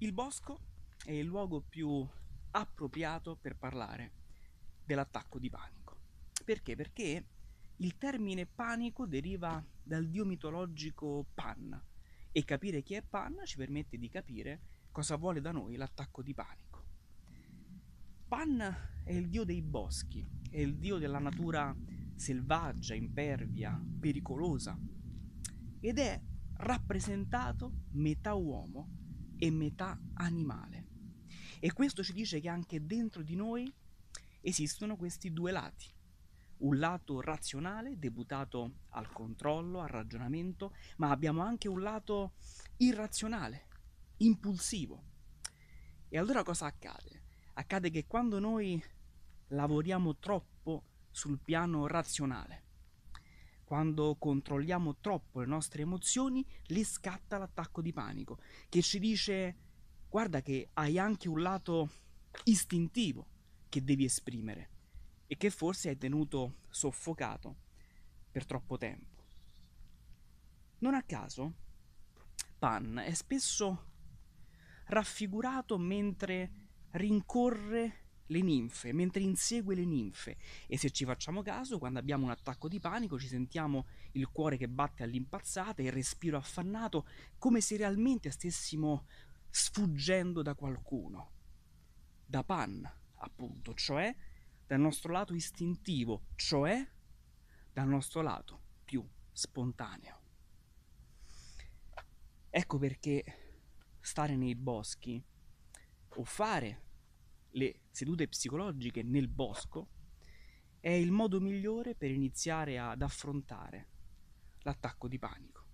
Il bosco è il luogo più appropriato per parlare dell'attacco di panico. Perché? Perché il termine panico deriva dal dio mitologico Pan e capire chi è Pan ci permette di capire cosa vuole da noi l'attacco di panico. Pan è il dio dei boschi, è il dio della natura selvaggia, impervia, pericolosa ed è rappresentato metà uomo e metà animale. E questo ci dice che anche dentro di noi esistono questi due lati. Un lato razionale, deputato al controllo, al ragionamento, ma abbiamo anche un lato irrazionale, impulsivo. E allora cosa accade? Accade che quando noi lavoriamo troppo sul piano razionale, quando controlliamo troppo le nostre emozioni, lì scatta l'attacco di panico, che ci dice guarda che hai anche un lato istintivo che devi esprimere e che forse hai tenuto soffocato per troppo tempo. Non a caso, Pan è spesso raffigurato mentre rincorre le ninfe, mentre insegue le ninfe. E se ci facciamo caso, quando abbiamo un attacco di panico, ci sentiamo il cuore che batte all'impazzata, il respiro affannato, come se realmente stessimo sfuggendo da qualcuno. Da Pan, appunto, cioè dal nostro lato istintivo, cioè dal nostro lato più spontaneo. Ecco perché stare nei boschi o fare le sedute psicologiche nel bosco è il modo migliore per iniziare ad affrontare l'attacco di panico.